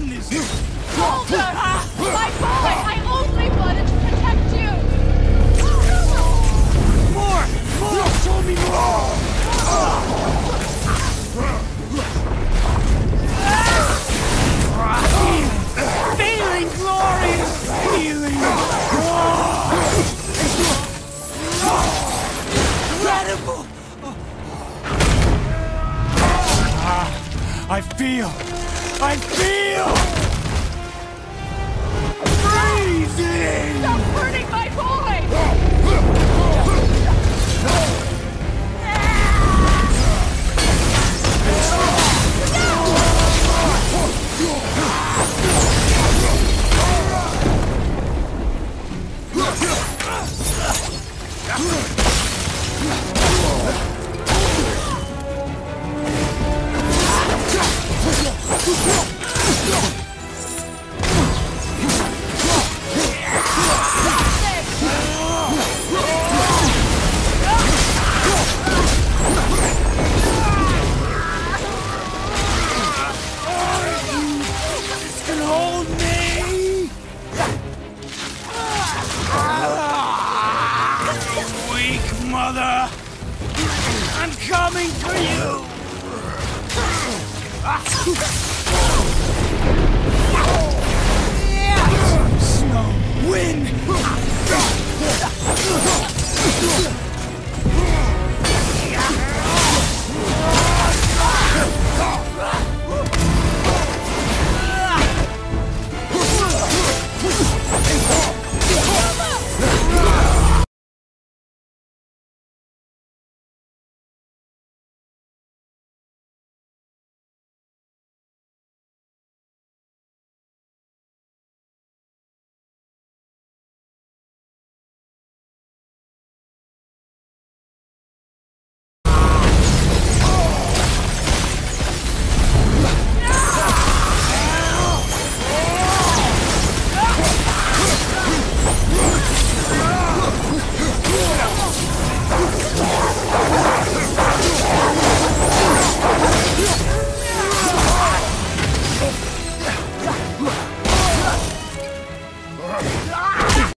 madness! Hold her! My boy! I only wanted to protect you! More! More! Show me more! Feeling glorious! Feeling Incredible! Ah, I feel I feel. Freezing. Stop hurting my boy! This Weak mother. I'm coming for you. Snow, wind.